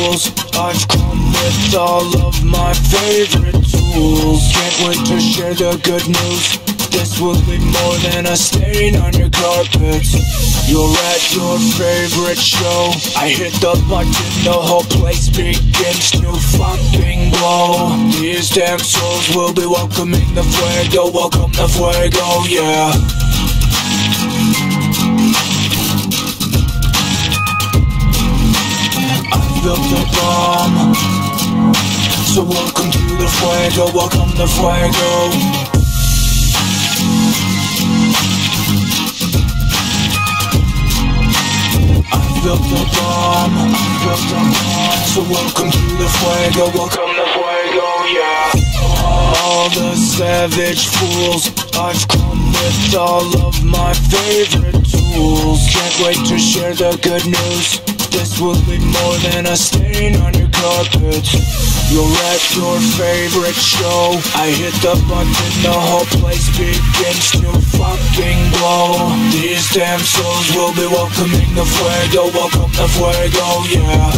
fools I've come with all of my favorite tools. Can't wait to share the good news. This will be more than a stain on your carpet. You're at your favorite show. I hit the button, the whole place begins to fucking blow. These damn souls will be welcoming the fuego. Welcome the fuego, yeah Bomb So welcome to the fuego, welcome the fuego. I built a bomb, built a bomb So welcome to the fuego, welcome the fuego, yeah. All the savage fools I've come with all of my favorite tools. Can't wait to share the good news This will be more than a stain on your carpet You're at your favorite show. I hit the button, the whole place begins to fucking blow These damn souls will be welcoming the fuego Welcome the fuego, yeah.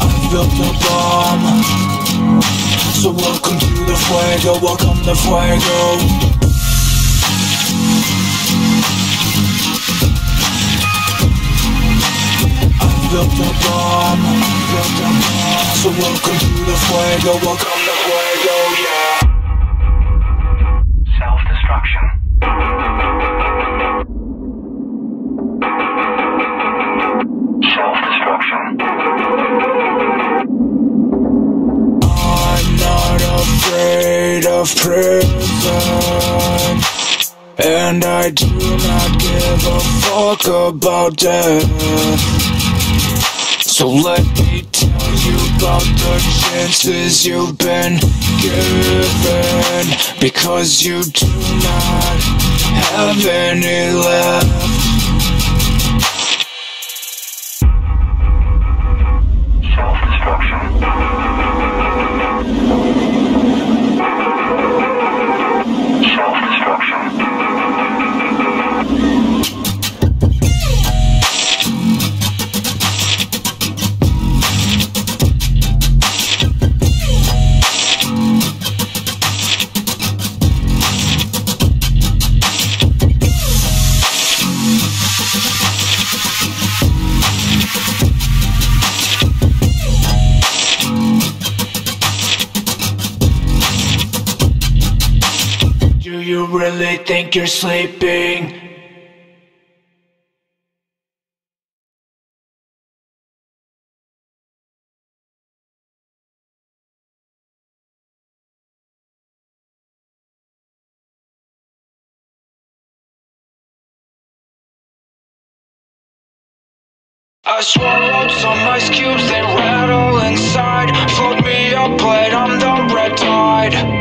I built a bomb. So welcome to the fuego, welcome the fuego Built bomb, So welcome to the fuego, welcome the fuego, yeah Self-destruction. Self-destruction. I'm not afraid of prison And I do not give a fuck about death So let me tell you about the chances you've been given. Because you do not have any left think you're sleeping? I swallowed some ice cubes, they rattle inside. Float me up, but I'm the red tide.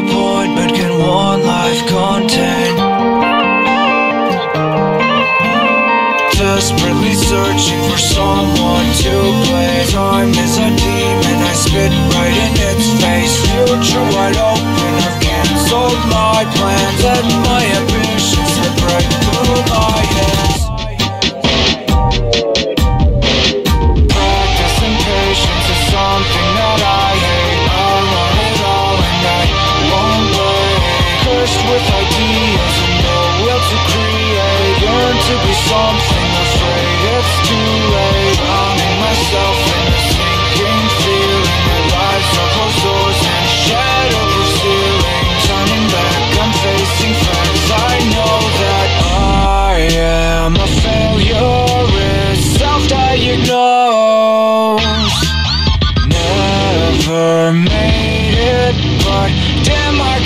Much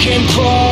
came close.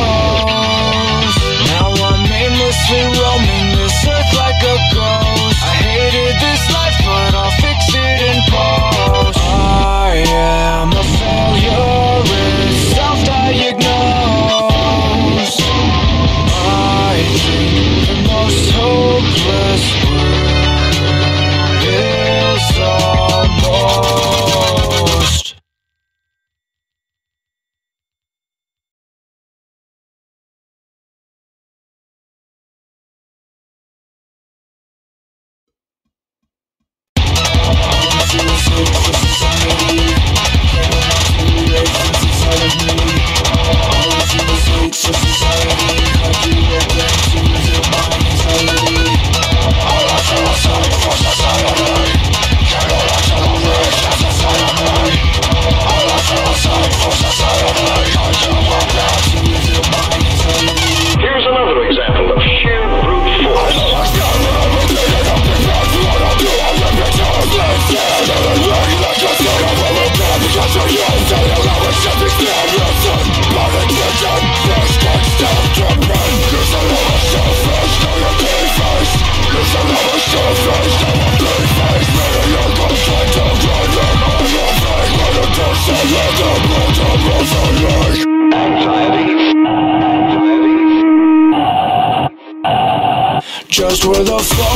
The fuck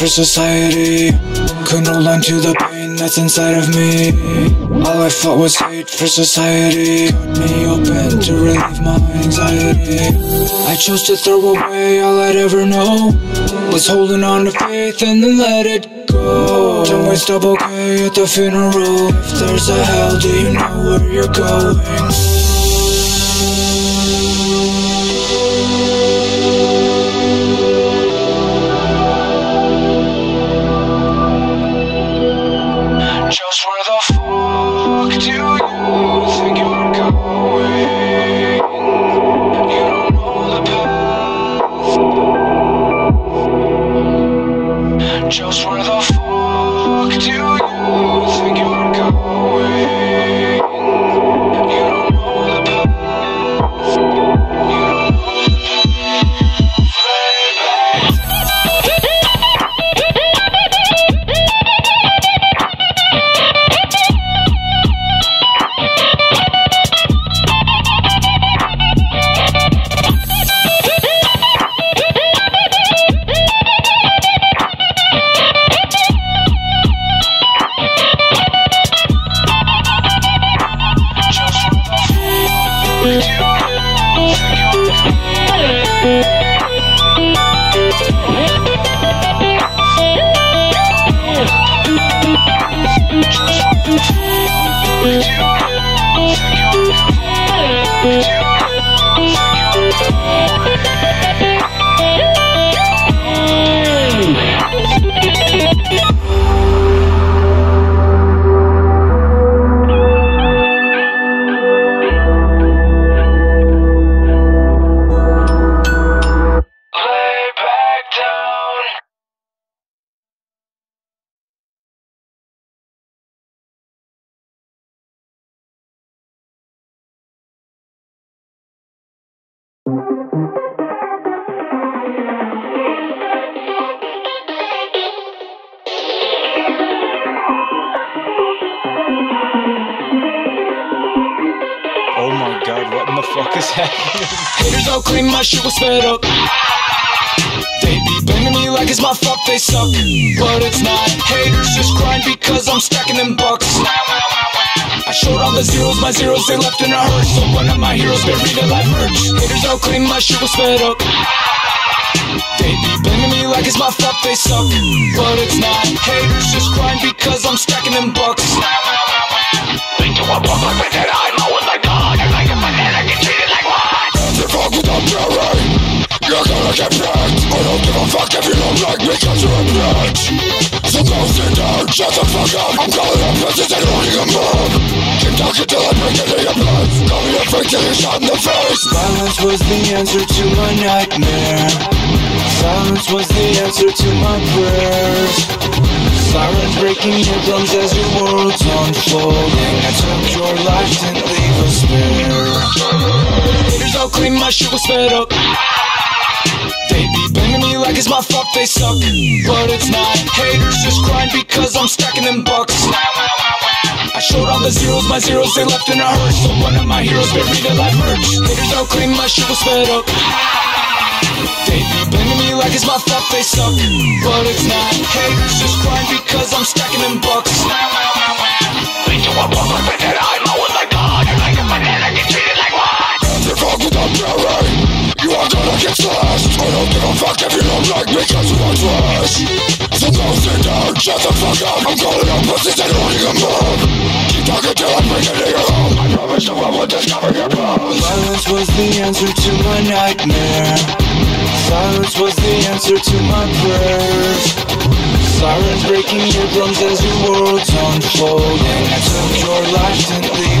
for society. Couldn't hold on to the pain that's inside of me. All I felt was hate for society. Cut me open to relieve my anxiety. I chose to throw away all I'd ever know. Was holding on to faith and then let it go. Don't waste up okay at the funeral. If there's a hell, do you know where you're going? Haters all claim my shit was sped up. They be blaming me like it's my fault they suck. But it's not. Haters just crying because I'm stacking them bucks. I showed all the zeros, my zeros they left in a hearse. So one of my heroes Berried Alive merch. Haters all claim my shit was sped up. They be blaming me like it's my fault they suck. But it's not. Haters just crying because I'm stacking them bucks. Into a public with that fuck with the fury You're gonna get wrecked I don't give a fuck if you don't like me cause you're a bitch So go sit down, shut the fuck up I'm calling up bitches and holding them up Keep talking till I break into your place Call me a freak till you're shot in the face Silence was the answer to my nightmare. Silence was the answer to my prayers. Sirens breaking eardrums as your world's unfolding. I took your life, didn't leave a spare. Haters all claim my shit was sped up. They be blaming me like it's my fault they suck. But it's not. Haters just crying because I'm stacking them bucks. I showed all the zeros, my zeros they left in a hearse. So one of my heroes Berried Alive merch. Haters all claim my shit was sped up. They be blaming me like it's my fault they suck. But it's not. Haters just crying because I'm stacking them bucks. Into a public that I'm always like God. And like a banana, get treated like fuck with the fury You are gonna get slashed I don't give a fuck if you don't like me cause you are trash. So go sit down, shut the fuck up. I'm calling up pussies and holding them up Keep talking till I bring it to your home. I promise no one will discover your bones Silence was the answer to my nightmare. Silence was the answer to my prayers. Sirens breaking eardrums as your world's unfolding. I took your life, didn't leave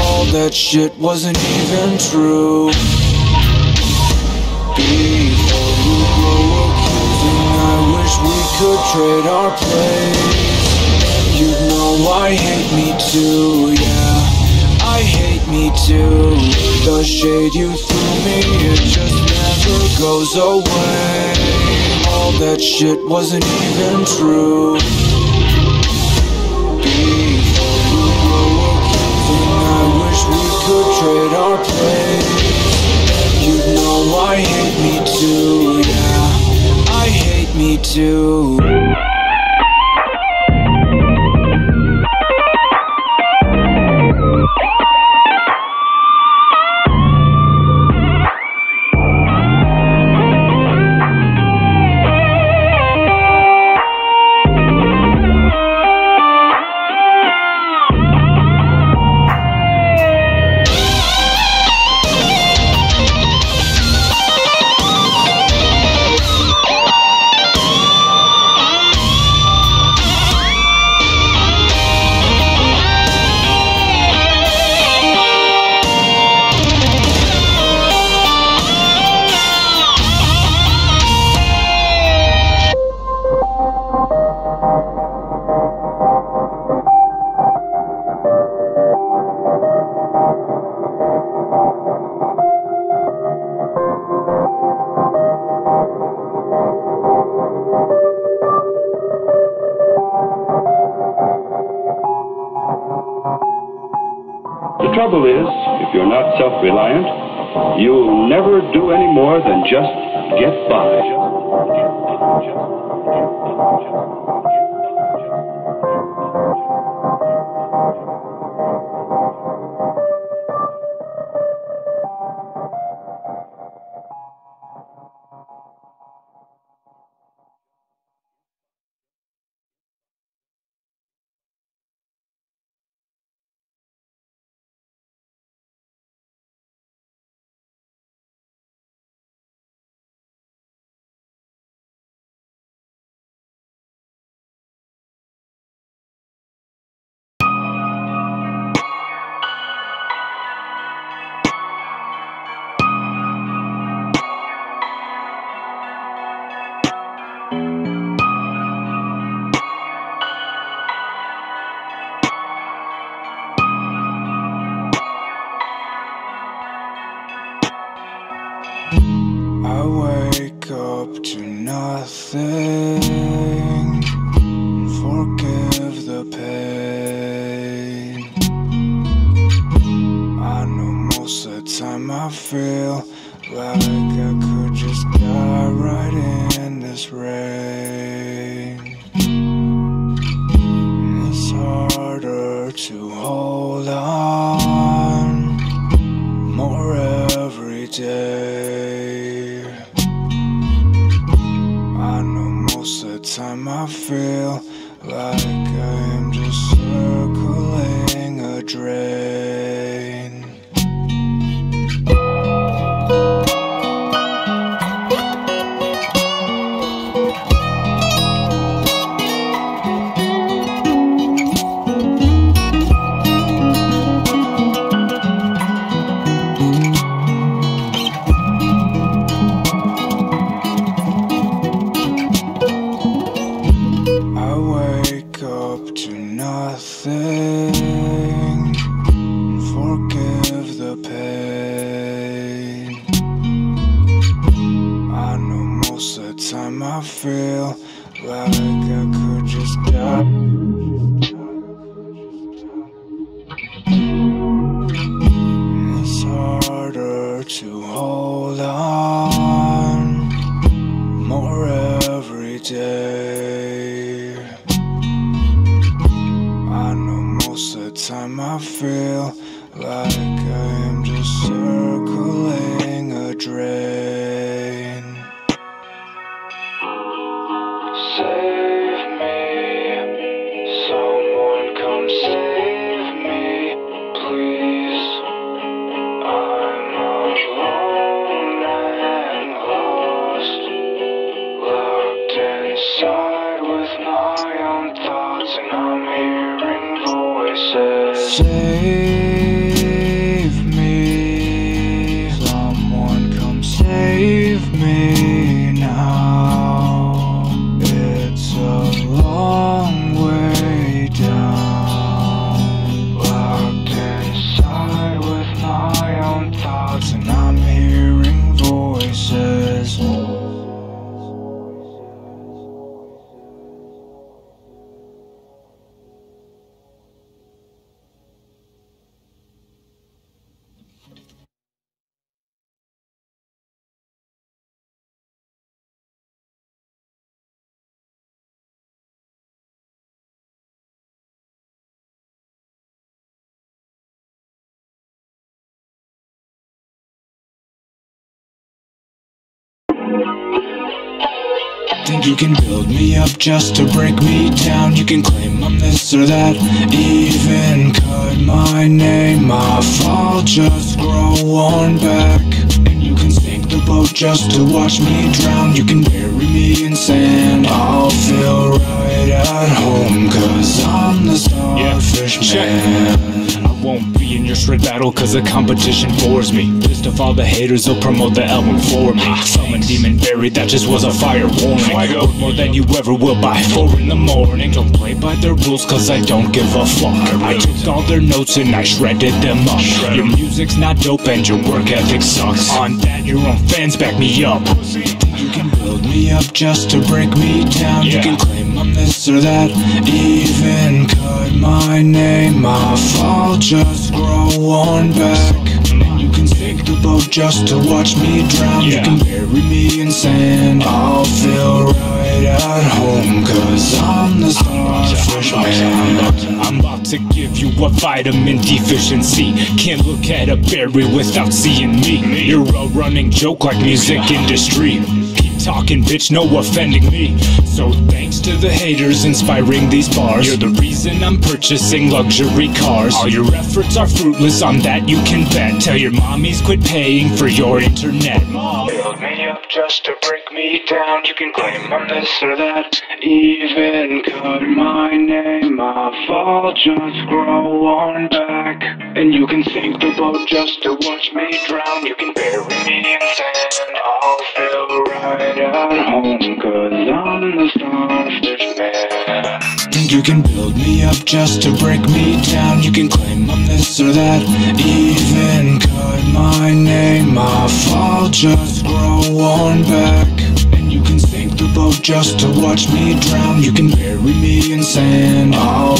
all that shit wasn't even true. Before you grow accusing, I wish we could trade our place. You know I hate me too, yeah. I hate me too. The shade you threw me, it just never goes away. All that shit wasn't even true. you. say. say. You can build me up just to break me down. You can claim I'm this or that. Even cut my name off I'll just grow on back. And you can sink the boat just to watch me drown. You can bury me in sand. I'll feel right at home Cause I'm the starfish check. man won't be in your shred battle cause the competition bores me. List of all the haters they'll promote the album for me. Summon demon buried, that just was a fire warning. Worth more than you ever will by four in the morning. Don't play by their rules cause I don't give a fuck. I took all their notes and I shredded them up. Your music's not dope and your work ethic sucks. On that, your own fans back me up. You can build me up just to break me down. You can claim I'm this or that. Even cut my name off. I'll just grow on back. And you can sink the boat just to watch me drown. You can bury me in sand. I'll feel right at home. Cause I'm the starfish man. I'm about to give you a vitamin deficiency. Can't look at a berry without seeing me. You're a running joke like music industry. Talking, bitch, no offending me. So thanks to the haters inspiring these bars. You're the reason I'm purchasing luxury cars. All your efforts are fruitless, on that you can bet. Tell your mommies quit paying for your internet. Build me up just to break me down. You can claim I'm this or that. Even cut my name off. I'll just grow one back. And you can sink the boat just to watch me drown. You can bury me in sand. I'll feel right at I'm the man. Think you can build me up just to break me down. You can claim I'm this or that. Even cut my name off. I'll just grow on back. And you can sink the boat just to watch me drown. You can bury me in sand. I'll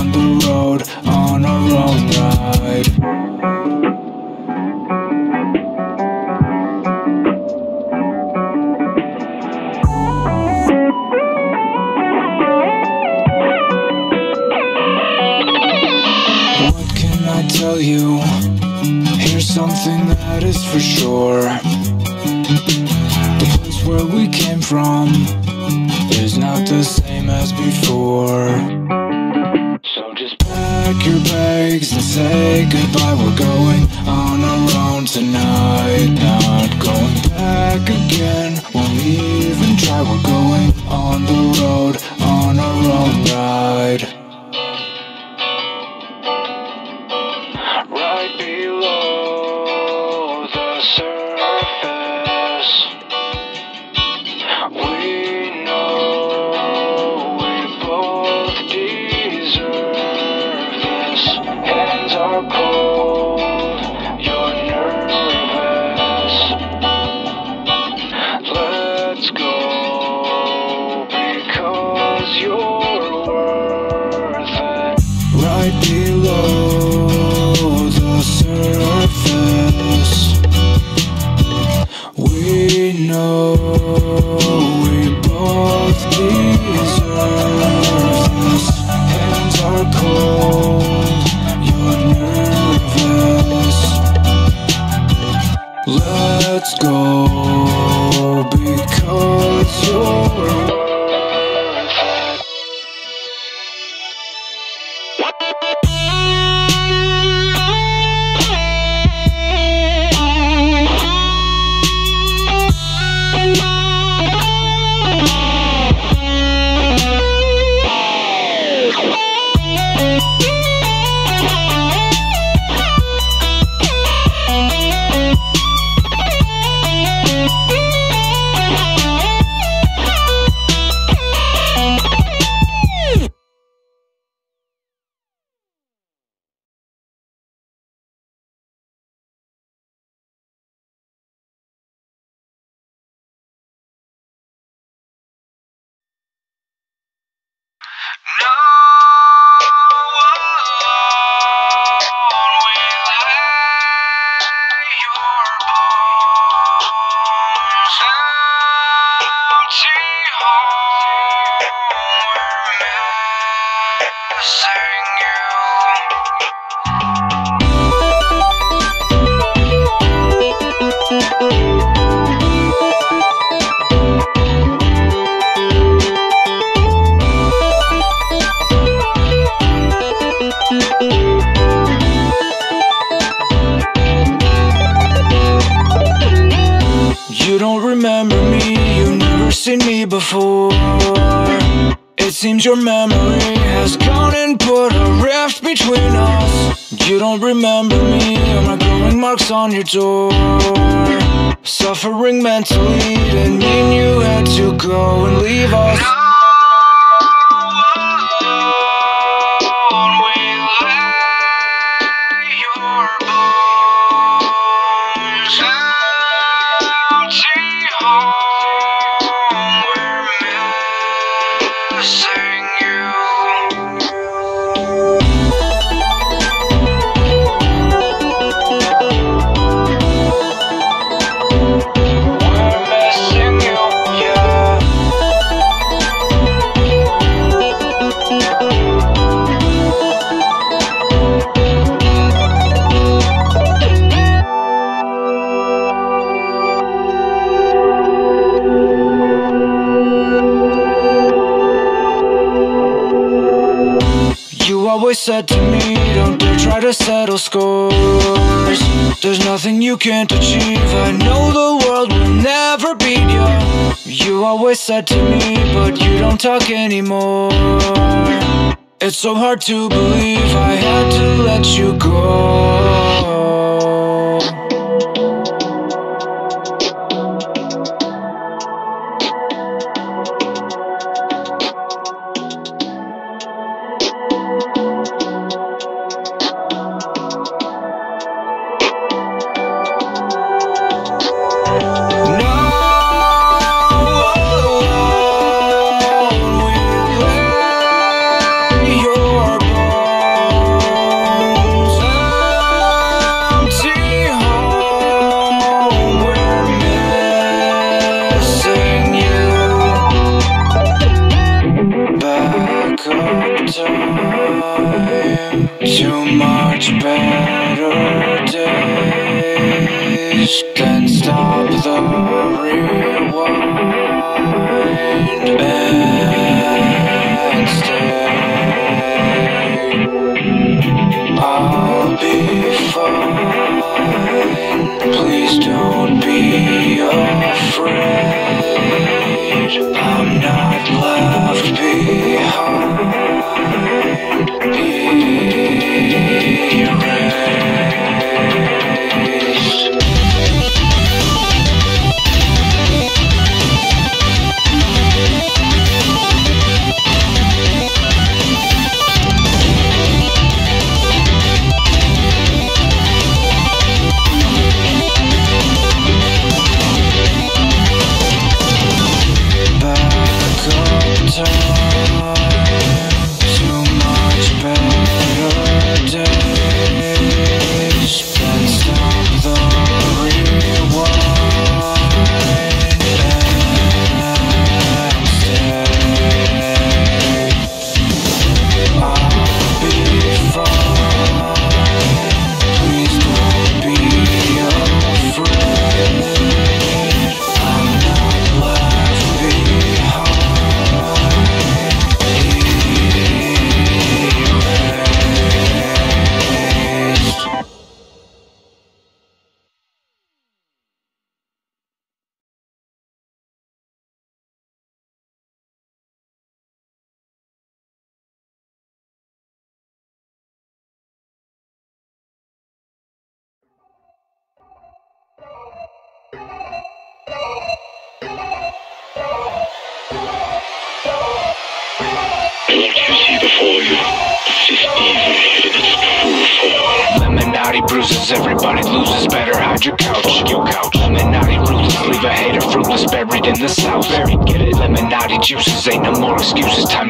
quando before It seems your memory has gone and put a rift between us. You don't remember me or my growing marks on your door. Suffering mentally didn't mean you had to go and leave us. said to me Don't dare try to settle scores? There's nothing you can't achieve. I know the world will never beat you You always said to me But you don't talk anymore. It's so hard to believe I had to let you go.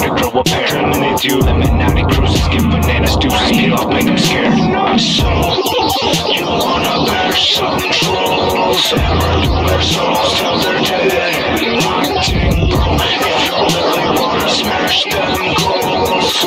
To grow a pair. Lemonade you. Lemonade cruises, give bananas deuces. Peel off, make them scared. So, you wanna bear some trolls Everywhere souls till they're dead and wanting bro If you really wanna smash them goals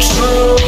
true